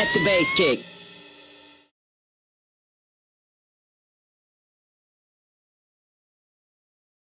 Let the bass kick.